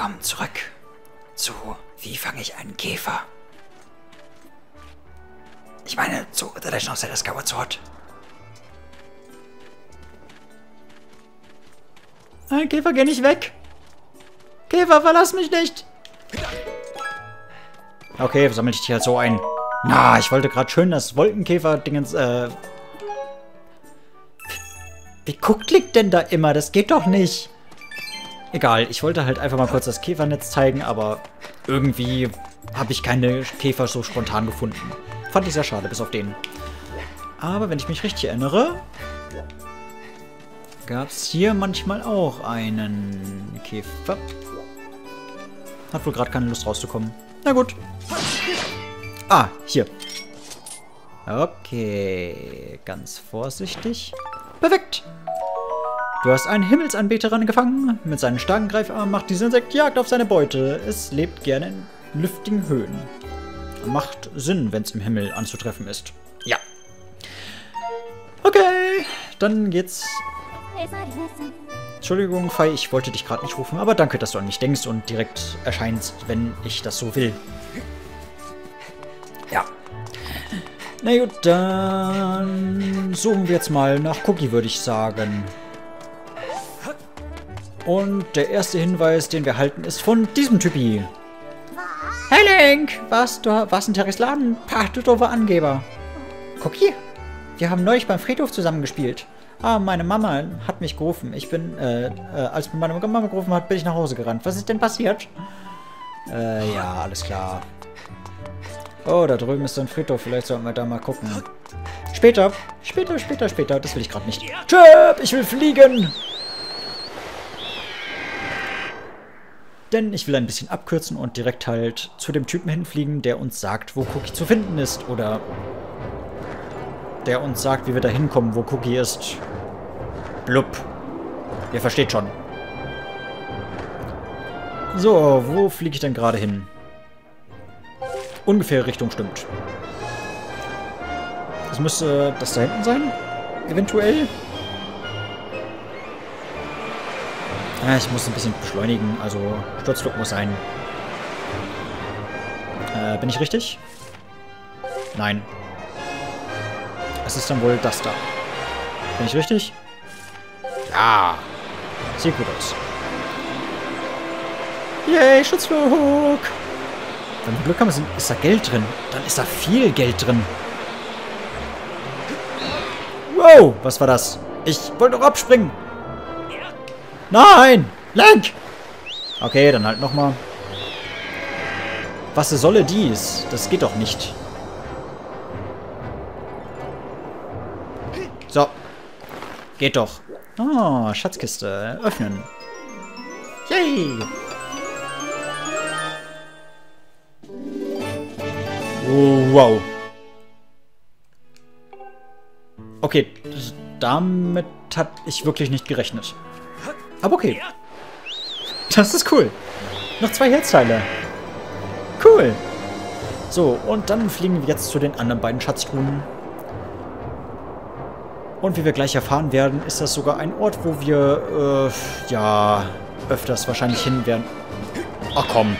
willkommen zurück zu Wie fange ich einen Käfer? Ich meine, zu The Legend of Zelda Skyward Sword. Nein, Käfer, geh nicht weg! Käfer, verlass mich nicht! Okay, sammel ich dich halt so ein. Na, ich wollte gerade schön das Wolkenkäfer-Dingens, äh... Wie guckt liegt denn da immer? Das geht doch nicht. Egal, ich wollte halt einfach mal kurz das Käfernetz zeigen, aber irgendwie habe ich keine Käfer so spontan gefunden. Fand ich sehr schade, bis auf den. Aber wenn ich mich richtig erinnere, gab es hier manchmal auch einen Käfer. Hat wohl gerade keine Lust rauszukommen. Na gut. Ah, hier. Okay, ganz vorsichtig. Perfekt. Du hast einen Himmelsanbeterin gefangen. Mit seinen starken Greifarmen macht dieser Insekt Jagd auf seine Beute. Es lebt gerne in lüftigen Höhen. Macht Sinn, wenn es im Himmel anzutreffen ist. Ja. Okay, dann geht's. Entschuldigung, Fei, ich wollte dich gerade nicht rufen, aber danke, dass du an mich denkst und direkt erscheinst, wenn ich das so will. Ja. Na gut, dann suchen wir jetzt mal nach Cookie, würde ich sagen. Und der erste Hinweis, den wir halten, ist von diesem Typi. Hey Link, was, du warst in Terrys Laden? Pah, du doofer Angeber. Cookie? Wir haben neulich beim Friedhof zusammengespielt. Ah, meine Mama hat mich gerufen. Ich bin, äh, äh, als meine Mama gerufen hat, bin ich nach Hause gerannt. Was ist denn passiert? Äh, ja, alles klar. Oh, da drüben ist so ein Friedhof. Vielleicht sollten wir da mal gucken. Später. Später, später, später. Das will ich gerade nicht. Chip, ich will fliegen. Denn ich will ein bisschen abkürzen und direkt halt zu dem Typen hinfliegen, der uns sagt, wo Cookie zu finden ist. Oder der uns sagt, wie wir da hinkommen, wo Cookie ist. Blub. Ihr versteht schon. So, wo fliege ich denn gerade hin? Ungefähr Richtung stimmt. Das müsste das da hinten sein? Eventuell? Ja, ich muss ein bisschen beschleunigen, also Sturzflug muss sein. Äh, bin ich richtig? Nein. Es ist dann wohl das da. Bin ich richtig? Ja. Sieht gut aus. Yay, Schutzflug! Wenn wir Glück haben, ist da Geld drin. Dann ist da viel Geld drin. Wow, was war das? Ich wollte doch abspringen. Nein! Lenk! Okay, dann halt nochmal. Was solle dies? Das geht doch nicht. So. Geht doch. Oh, Schatzkiste. Öffnen. Yay! Wow. Okay, damit hat ich wirklich nicht gerechnet. Aber okay. Das ist cool. Noch zwei Herzteile. Cool. So, und dann fliegen wir jetzt zu den anderen beiden Schatztruhen. Und wie wir gleich erfahren werden, ist das sogar ein Ort, wo wir, äh, ja, öfters wahrscheinlich hin werden. Ach komm.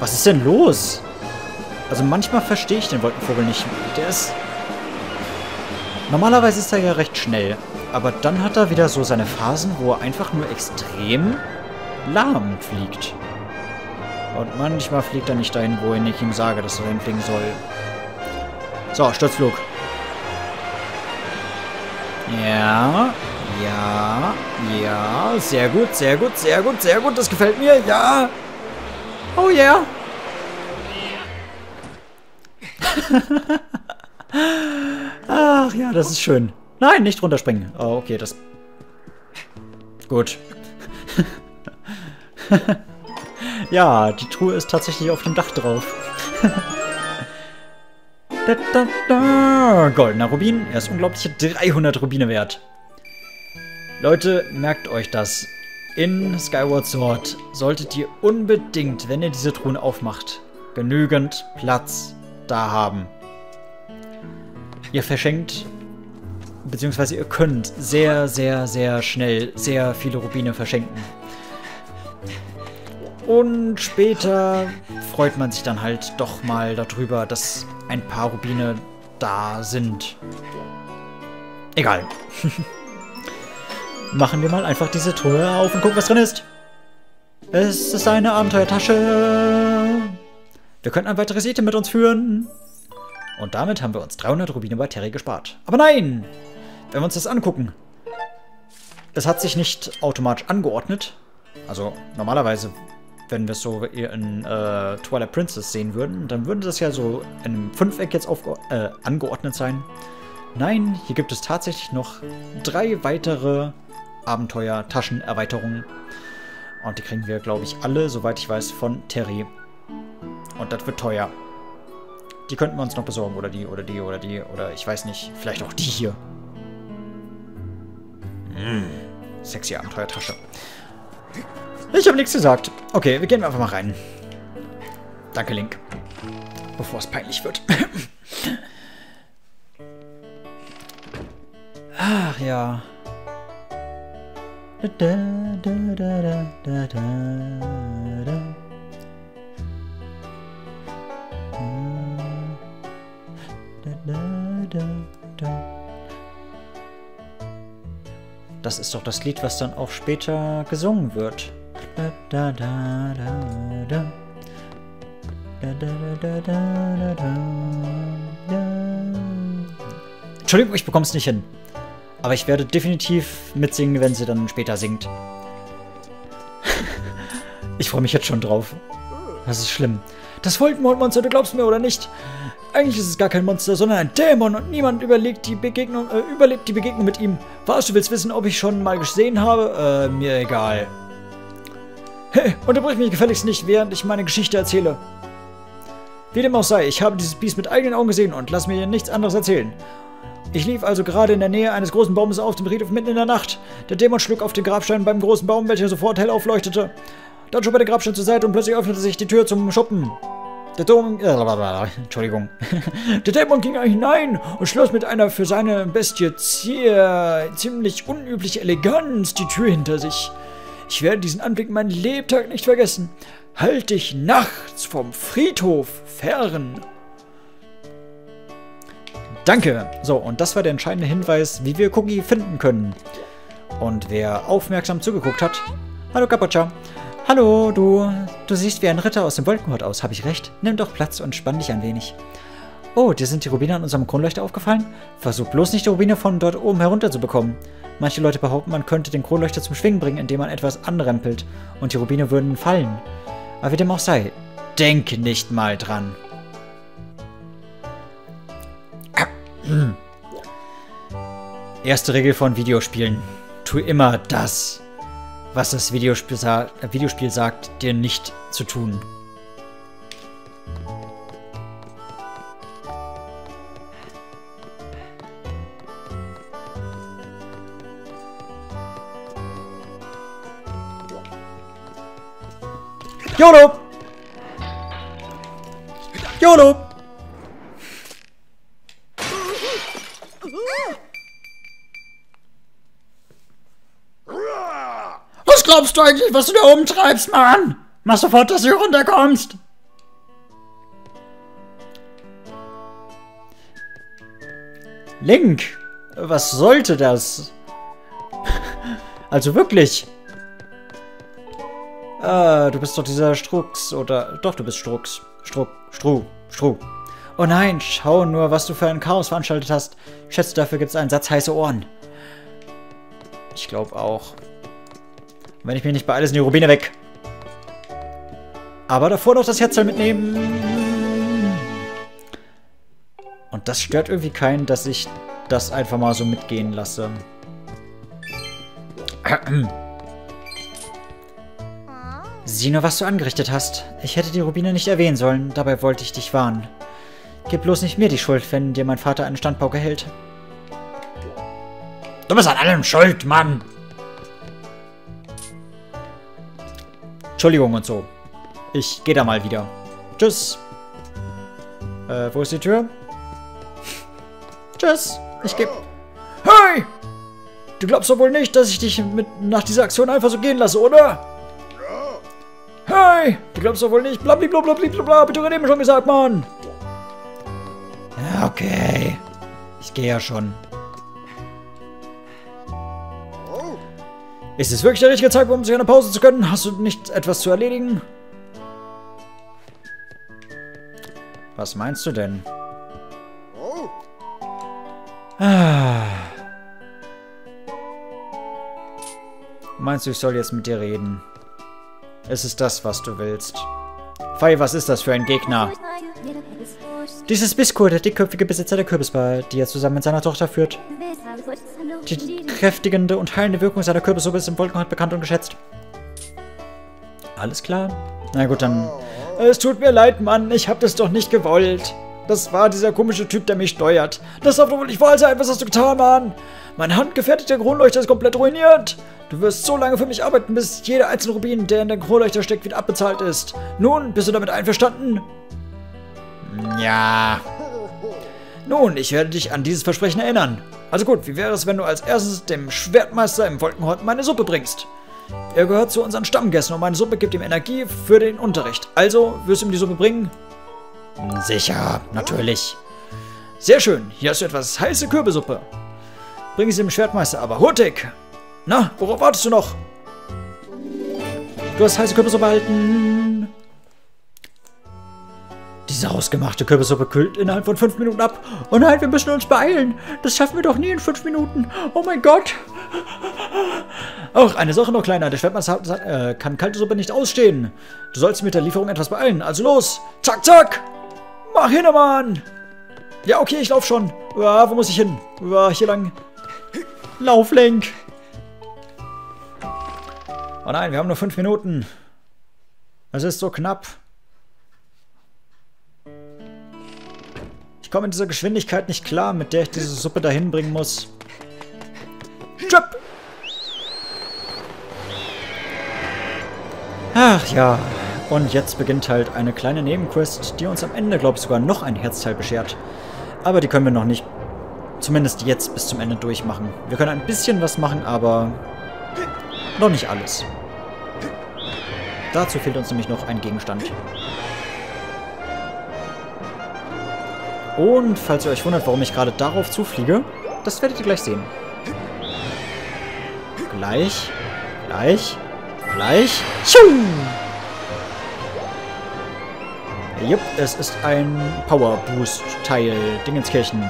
Was ist denn los? Also manchmal verstehe ich den Wolkenvogel nicht. Der ist... Normalerweise ist er ja recht schnell. Aber dann hat er wieder so seine Phasen, wo er einfach nur extrem lahm fliegt. Und manchmal fliegt er nicht dahin, wohin ich ihm sage, dass er hinfliegen soll. So, Sturzflug. Ja, ja, ja. Sehr gut, sehr gut, sehr gut, sehr gut. Das gefällt mir. Ja. Oh yeah. Ach ja, das ist schön. Nein, nicht runterspringen. Oh, okay, das... Gut. ja, die Truhe ist tatsächlich auf dem Dach drauf. da, da, da. Goldener Rubin. Er ist unglaubliche 300 Rubine wert. Leute, merkt euch das. In Skyward Sword solltet ihr unbedingt, wenn ihr diese Truhen aufmacht, genügend Platz da haben. Ihr verschenkt beziehungsweise ihr könnt sehr, sehr, sehr schnell sehr viele Rubine verschenken. Und später freut man sich dann halt doch mal darüber, dass ein paar Rubine da sind. Egal. Machen wir mal einfach diese Truhe auf und gucken, was drin ist. Es ist eine Abenteuertasche. Wir könnten ein weiteres Item mit uns führen. Und damit haben wir uns 300 Rubine bei Terry gespart. Aber nein! Wenn wir uns das angucken. Es hat sich nicht automatisch angeordnet. Also normalerweise, wenn wir es so in äh, Twilight Princess sehen würden, dann würde das ja so in einem Fünfeck jetzt äh, angeordnet sein. Nein, hier gibt es tatsächlich noch drei weitere Abenteuer-Taschenerweiterungen. Und die kriegen wir, glaube ich, alle, soweit ich weiß, von Terry. Und das wird teuer. Die könnten wir uns noch besorgen. Oder die, oder die, oder die, oder ich weiß nicht. Vielleicht auch die hier. Mmh, sexy Abenteuertasche. Ich habe nichts gesagt. Okay, wir gehen einfach mal rein. Danke, Link. Bevor es peinlich wird. Ach ja. Da, da, da, da, da, da. Das ist doch das Lied, was dann auch später gesungen wird. Entschuldigung, ich bekomme es nicht hin. Aber ich werde definitiv mitsingen, wenn sie dann später singt. ich freue mich jetzt schon drauf. Das ist schlimm. Das Voldemort-Monster, du glaubst mir oder nicht? Eigentlich ist es gar kein Monster, sondern ein Dämon und niemand überlegt die Begegnung, äh, überlebt die Begegnung mit ihm. Was, du willst wissen, ob ich schon mal gesehen habe? Äh, mir egal. Hey, unterbrich mich gefälligst nicht, während ich meine Geschichte erzähle. Wie dem auch sei, ich habe dieses Biest mit eigenen Augen gesehen und lass mir nichts anderes erzählen. Ich lief also gerade in der Nähe eines großen Baumes auf dem Friedhof mitten in der Nacht. Der Dämon schlug auf den Grabstein beim großen Baum, welcher sofort hell aufleuchtete. Dann schob er den Grabstein zur Seite und plötzlich öffnete sich die Tür zum Schuppen. Der Dämon, äh, Entschuldigung. Der Dämon ging hinein und schloss mit einer für seine Bestie ziemlich unübliche Eleganz die Tür hinter sich. Ich werde diesen Anblick meinen Lebtag nicht vergessen. Halt dich nachts vom Friedhof fern. Danke. So, und das war der entscheidende Hinweis, wie wir Cookie finden können. Und wer aufmerksam zugeguckt hat... Hallo Kapocha. Hallo, du. Du siehst wie ein Ritter aus dem Wolkenhort aus, habe ich recht? Nimm doch Platz und spann dich ein wenig. Oh, dir sind die Rubine an unserem Kronleuchter aufgefallen? Versuch bloß nicht die Rubine von dort oben herunter zu bekommen. Manche Leute behaupten, man könnte den Kronleuchter zum Schwingen bringen, indem man etwas anrempelt und die Rubine würden fallen. Aber wie dem auch sei, denk nicht mal dran. Erste Regel von Videospielen. Tu immer das, was das Videospiel, sa Videospiel sagt, dir nicht zu tun. YOLO! YOLO! Glaubst du eigentlich, was du da oben treibst, Mann? Mach sofort, dass du runterkommst. Link, was sollte das? Also wirklich. Ah, du bist doch dieser Strux, oder... Doch, du bist Strux. Struck, Stru, Stru. Oh nein, schau nur, was du für ein Chaos veranstaltet hast. Schätze, dafür gibt es einen Satz heiße Ohren. Ich glaube auch. Wenn ich mich nicht beeile, sind die Rubine weg. Aber davor noch das Herzteil mitnehmen. Und das stört irgendwie keinen, dass ich das einfach mal so mitgehen lasse. Sieh nur, was du angerichtet hast. Ich hätte die Rubine nicht erwähnen sollen, dabei wollte ich dich warnen. Gib bloß nicht mir die Schuld, wenn dir mein Vater einen Standpauke hält. Du bist an allem schuld, Mann! Entschuldigung und so. Ich gehe da mal wieder. Tschüss. Äh, wo ist die Tür? Tschüss. Ich geh... Hey! Du glaubst doch wohl nicht, dass ich dich mit, nach dieser Aktion einfach so gehen lasse, oder? Hey, du glaubst doch wohl nicht. Blablabla, bitte gerade eben schon gesagt, Mann. Okay. Ich gehe ja schon. Ist es wirklich der richtige Zeitpunkt, um sich eine Pause zu gönnen? Hast du nicht etwas zu erledigen? Was meinst du denn? Ah. Meinst du, ich soll jetzt mit dir reden? Es ist das, was du willst. Fei, was ist das für ein Gegner? Dieses Biskur, der dickköpfige Besitzer der Kürbisbar, die er zusammen mit seiner Tochter führt. Die kräftigende und heilende Wirkung seiner Kürbissuppe ist im Wolkenhort bekannt und geschätzt. Alles klar? Na gut, dann... Es tut mir leid, Mann. Ich hab das doch nicht gewollt. Das war dieser komische Typ, der mich steuert. Das darf doch wohl nicht wahr sein. Was hast du getan, Mann? Mein handgefertigter Kronleuchter ist komplett ruiniert. Du wirst so lange für mich arbeiten, bis jeder einzelne Rubin, der in der Kronleuchter steckt, wieder abbezahlt ist. Nun, bist du damit einverstanden? Ja. Nun, ich werde dich an dieses Versprechen erinnern. Also gut, wie wäre es, wenn du als erstes dem Schwertmeister im Wolkenhort meine Suppe bringst? Er gehört zu unseren Stammgästen und meine Suppe gibt ihm Energie für den Unterricht. Also, wirst du ihm die Suppe bringen? Sicher, natürlich. Sehr schön, hier hast du etwas heiße Kürbissuppe. Bring sie dem Schwertmeister, aber hurtig! Na, worauf wartest du noch? Du hast heiße Kürbissuppe erhalten. Diese hausgemachte Kürbissuppe kühlt innerhalb von fünf Minuten ab. Oh nein, wir müssen uns beeilen. Das schaffen wir doch nie in fünf Minuten. Oh mein Gott. Ach, eine Sache noch kleiner. Der Schwertmeister äh, kann kalte Suppe nicht ausstehen. Du sollst mit der Lieferung etwas beeilen. Also los. Zack, zack. Mach hin, Mann. Ja, okay, ich lauf schon. Ja, wo muss ich hin? Ja, hier lang. Lauf, Link. Oh nein, wir haben nur fünf Minuten. Es ist so knapp. Ich komme in dieser Geschwindigkeit nicht klar, mit der ich diese Suppe dahin bringen muss. Chip! Ach ja, und jetzt beginnt halt eine kleine Nebenquest, die uns am Ende, glaube ich, sogar noch ein Herzteil beschert. Aber die können wir noch nicht, zumindest jetzt bis zum Ende durchmachen. Wir können ein bisschen was machen, aber noch nicht alles. Dazu fehlt uns nämlich noch ein Gegenstand. Und falls ihr euch wundert, warum ich gerade darauf zufliege, das werdet ihr gleich sehen. Gleich, gleich, gleich. Tschuh! Jupp, es ist ein Power Boost Teil. Dingenskirchen.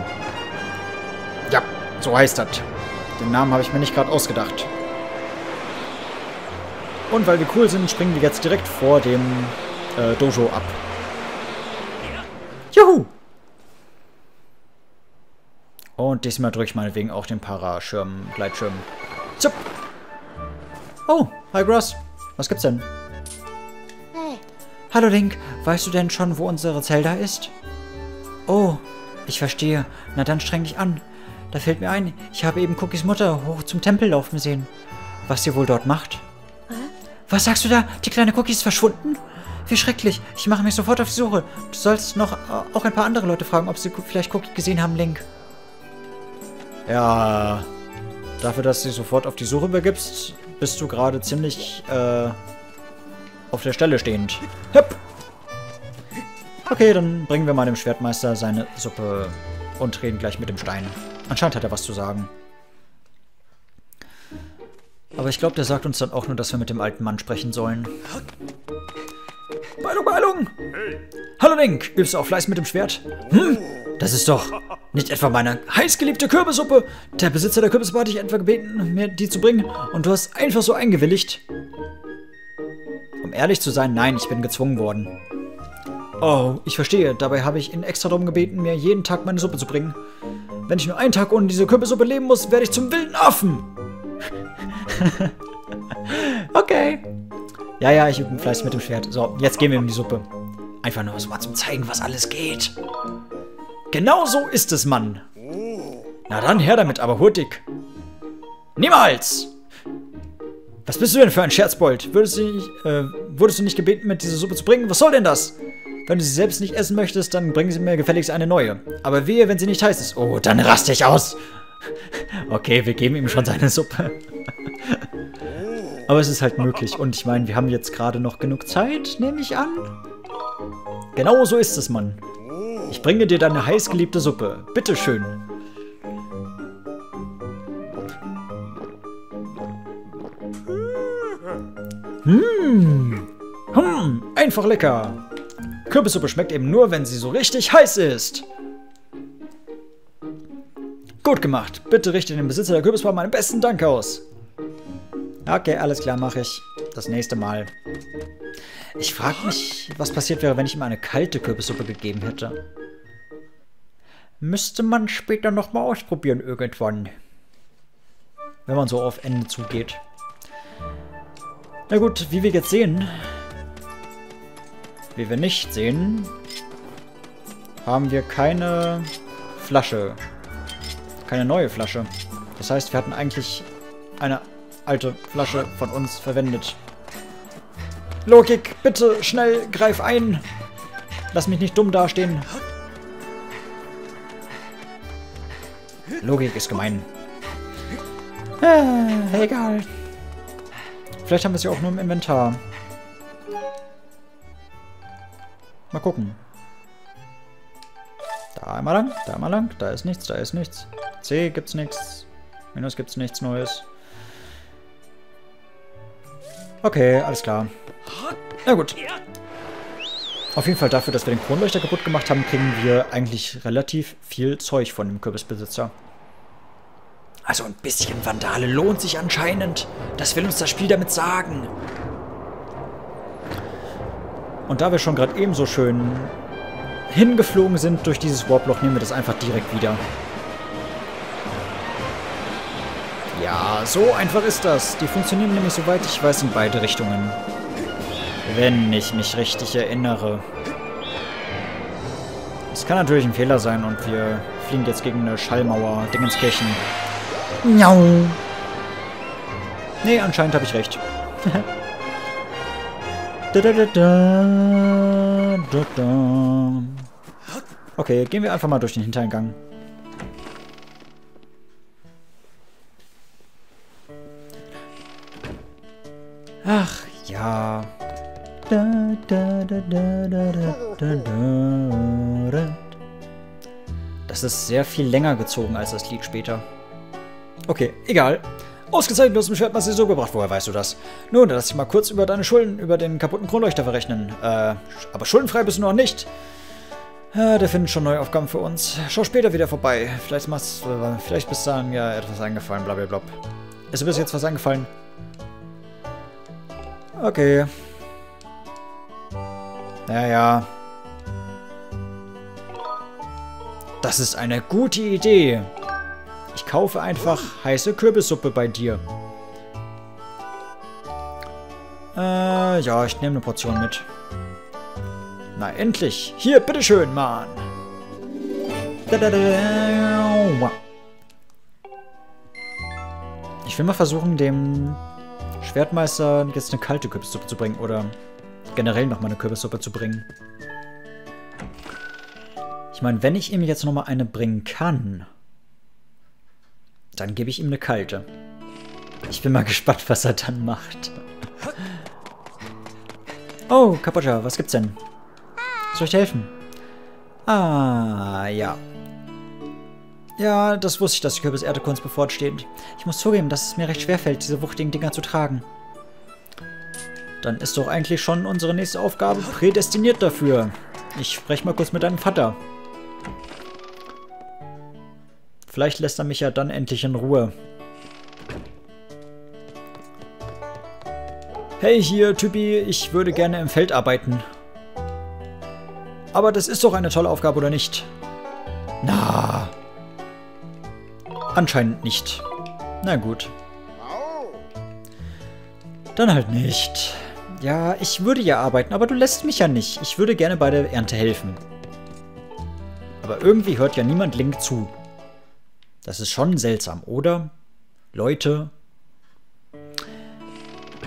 Ja, so heißt das. Den Namen habe ich mir nicht gerade ausgedacht. Und weil wir cool sind, springen wir jetzt direkt vor dem äh, Dojo ab. Juhu! Und diesmal drücke ich meinetwegen auch den Paraschirm, Gleitschirm. Zup! Oh, hi Gross. Was gibt's denn? Hey. Hallo Link, weißt du denn schon, wo unsere Zelda ist? Oh, ich verstehe. Na dann streng dich an. Da fällt mir ein, ich habe eben Cookies Mutter hoch zum Tempel laufen sehen. Was sie wohl dort macht? Hä? Was sagst du da? Die kleine Cookie ist verschwunden? Wie schrecklich. Ich mache mich sofort auf die Suche. Du sollst noch äh, auch ein paar andere Leute fragen, ob sie vielleicht Cookie gesehen haben, Link. Ja, dafür, dass du dich sofort auf die Suche begibst, bist du gerade ziemlich äh, auf der Stelle stehend. Hüpp! Okay, dann bringen wir mal dem Schwertmeister seine Suppe und reden gleich mit dem Stein. Anscheinend hat er was zu sagen. Aber ich glaube, der sagt uns dann auch nur, dass wir mit dem alten Mann sprechen sollen. Beilung, Beilung! Hallo Link, übst du auch Fleiß mit dem Schwert? Hm? Das ist doch nicht etwa meine heißgeliebte Kürbissuppe. Der Besitzer der Kürbissuppe hat dich etwa gebeten, mir die zu bringen und du hast einfach so eingewilligt. Um ehrlich zu sein, nein, ich bin gezwungen worden. Oh, ich verstehe. Dabei habe ich ihn extra darum gebeten, mir jeden Tag meine Suppe zu bringen. Wenn ich nur einen Tag ohne diese Kürbissuppe leben muss, werde ich zum wilden Affen. okay. Ja, ja, ich übe fleißig mit dem Schwert. So, jetzt gehen wir in die Suppe. Einfach nur so mal zum zeigen, was alles geht. Genau so ist es, Mann. Na dann, her damit, aber hurtig. Niemals! Was bist du denn für ein Scherzbold? Würdest du, nicht, äh, wurdest du nicht gebeten, mit dieser Suppe zu bringen? Was soll denn das? Wenn du sie selbst nicht essen möchtest, dann bringen sie mir gefälligst eine neue. Aber wehe, wenn sie nicht heiß ist. Oh, dann raste ich aus. Okay, wir geben ihm schon seine Suppe. Aber es ist halt möglich. Und ich meine, wir haben jetzt gerade noch genug Zeit, nehme ich an. Genau so ist es, Mann. Ich bringe dir deine heißgeliebte Suppe. Bitteschön. Hm. Hm, einfach lecker. Kürbissuppe schmeckt eben nur, wenn sie so richtig heiß ist. Gut gemacht. Bitte richte dem Besitzer der Kürbisbar meinen besten Dank aus. Okay, alles klar, mache ich. Das nächste Mal. Ich frage mich, was passiert wäre, wenn ich ihm eine kalte Kürbissuppe gegeben hätte. Müsste man später nochmal ausprobieren irgendwann. Wenn man so auf Ende zugeht. Na gut, wie wir jetzt sehen, wie wir nicht sehen, haben wir keine Flasche. Keine neue Flasche. Das heißt, wir hatten eigentlich eine alte Flasche von uns verwendet. Logik, bitte schnell greif ein. Lass mich nicht dumm dastehen. Logik ist gemein. Äh, egal. Vielleicht haben wir ja auch nur im Inventar. Mal gucken. Da einmal lang, da einmal lang, da ist nichts, da ist nichts. C gibt's nichts. Minus gibt's nichts Neues. Okay, alles klar. Na gut. Auf jeden Fall dafür, dass wir den Kronleuchter kaputt gemacht haben, kriegen wir eigentlich relativ viel Zeug von dem Kürbisbesitzer. Also ein bisschen Vandale lohnt sich anscheinend. Das will uns das Spiel damit sagen. Und da wir schon gerade ebenso schön hingeflogen sind durch dieses Warploch, nehmen wir das einfach direkt wieder. Ja, so einfach ist das. Die funktionieren nämlich, soweit ich weiß, in beide Richtungen. Wenn ich mich richtig erinnere. Es kann natürlich ein Fehler sein und wir fliegen jetzt gegen eine Schallmauer Dingenskirchen. Miau. Nee, anscheinend habe ich recht. da, da, da, okay, gehen wir einfach mal durch den Hintereingang. Ach, ja. Das ist sehr viel länger gezogen als das Lied später. Okay, egal. Ausgezeichnet, du hast dem Schwertmeister so gebracht. Woher weißt du das? Nun, dann lass dich mal kurz über deine Schulden, über den kaputten Kronleuchter verrechnen. Äh, aber schuldenfrei bist du noch nicht. Äh, der findet schon neue Aufgaben für uns. Schau später wieder vorbei. Vielleicht machst äh, vielleicht bis dahin ja etwas eingefallen, blablabla. Ist dir bis jetzt was eingefallen? Okay. Naja. Das ist eine gute Idee. Ich kaufe einfach heiße Kürbissuppe bei dir. Äh, ja, ich nehme eine Portion mit. Na, endlich. Hier, bitteschön, Mann. Ich will mal versuchen, dem Schwertmeister jetzt eine kalte Kürbissuppe zu bringen oder generell nochmal eine Kürbissuppe zu bringen. Ich meine, wenn ich ihm jetzt nochmal eine bringen kann, dann gebe ich ihm eine kalte. Ich bin mal gespannt, was er dann macht. Oh, Kapocha, was gibt's denn? Soll ich dir helfen? Ah, ja. Ja, das wusste ich, dass die Kürbis-Erdekunst bevorsteht. Ich muss zugeben, dass es mir recht schwerfällt, diese wuchtigen Dinger zu tragen. Dann ist doch eigentlich schon unsere nächste Aufgabe prädestiniert dafür. Ich spreche mal kurz mit deinem Vater. Vielleicht lässt er mich ja dann endlich in Ruhe. Hey hier, Typi, ich würde gerne im Feld arbeiten. Aber das ist doch eine tolle Aufgabe, oder nicht? Na, Anscheinend nicht. Na gut. Dann halt nicht. Ja, ich würde ja arbeiten, aber du lässt mich ja nicht. Ich würde gerne bei der Ernte helfen. Aber irgendwie hört ja niemand Link zu. Das ist schon seltsam, oder? Leute.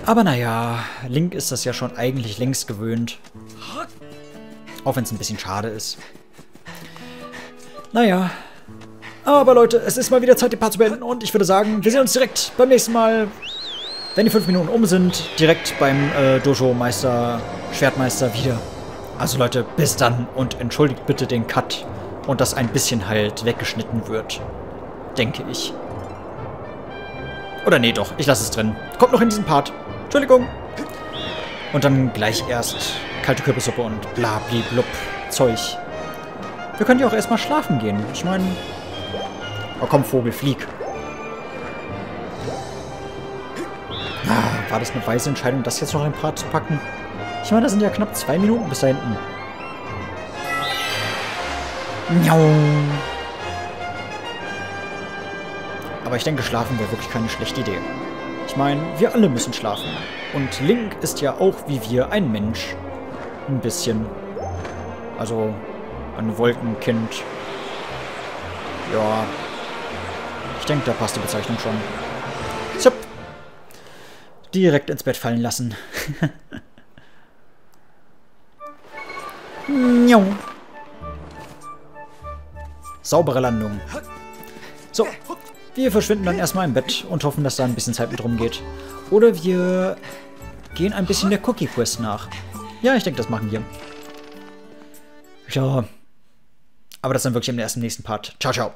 Aber naja, Link ist das ja schon eigentlich längst gewöhnt. Auch wenn es ein bisschen schade ist. Naja, aber Leute, es ist mal wieder Zeit, den Part zu beenden und ich würde sagen, wir sehen uns direkt beim nächsten Mal. wenn die fünf Minuten um sind, direkt beim äh, Dojo-Meister, Schwertmeister wieder. Also Leute, bis dann und entschuldigt bitte den Cut und dass ein bisschen halt weggeschnitten wird. Denke ich. Oder nee, doch, ich lasse es drin. Kommt noch in diesen Part. Entschuldigung. Und dann gleich erst kalte Kürbissuppe und bla blub Zeug. Wir können ja auch erstmal schlafen gehen. Ich meine... Oh komm, Vogel, flieg. Ah, war das eine weise Entscheidung, das jetzt noch in den Part zu packen? Ich meine, da sind ja knapp zwei Minuten bis da hinten. Miau. Aber ich denke, schlafen wäre wirklich keine schlechte Idee. Ich meine, wir alle müssen schlafen. Und Link ist ja auch wie wir ein Mensch. Ein bisschen. Also ein Wolkenkind. Ja. Ich denke, da passt die Bezeichnung schon. Zup. Direkt ins Bett fallen lassen. Saubere Landung. So, wir verschwinden dann erstmal im Bett und hoffen, dass da ein bisschen Zeit mit rumgeht. Oder wir gehen ein bisschen der Cookie Quest nach. Ja, ich denke, das machen wir. Ja. Aber das dann wirklich im ersten nächsten Part. Ciao, ciao.